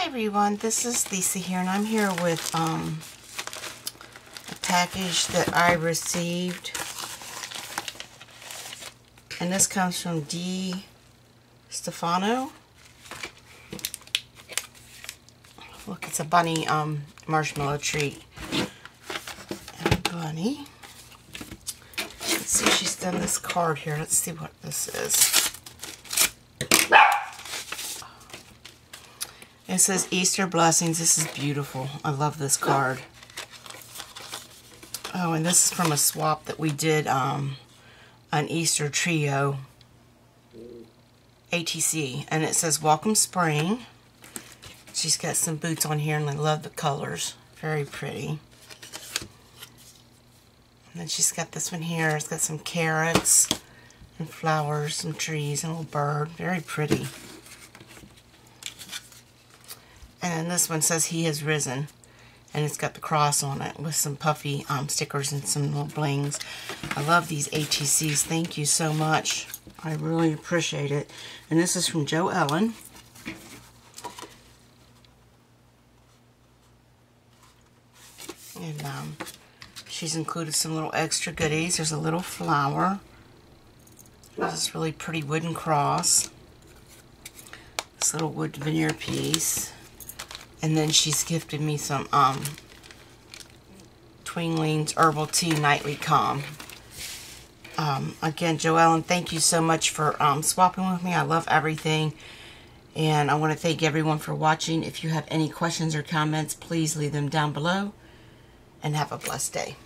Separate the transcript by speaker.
Speaker 1: Hi everyone, this is Lisa here and I'm here with um, a package that I received and this comes from D. Stefano. Look, it's a bunny um, marshmallow treat. Bunny. Let's see, she's done this card here. Let's see what this is. It says Easter Blessings. This is beautiful. I love this card. Oh, and this is from a swap that we did um, an Easter trio ATC. And it says Welcome Spring. She's got some boots on here and I love the colors. Very pretty. And then she's got this one here. It's got some carrots and flowers, some trees, and a little bird. Very pretty. And then this one says He has risen. And it's got the cross on it with some puffy um, stickers and some little blings. I love these ATCs. Thank you so much. I really appreciate it. And this is from JoEllyn. And um, she's included some little extra goodies. There's a little flower. This is really pretty wooden cross. This little wood veneer piece. And then she's gifted me some um, Twinings Herbal Tea Nightly Calm. Um, again, JoEllyn, thank you so much for um, swapping with me. I love everything. And I want to thank everyone for watching. If you have any questions or comments, please leave them down below. And have a blessed day.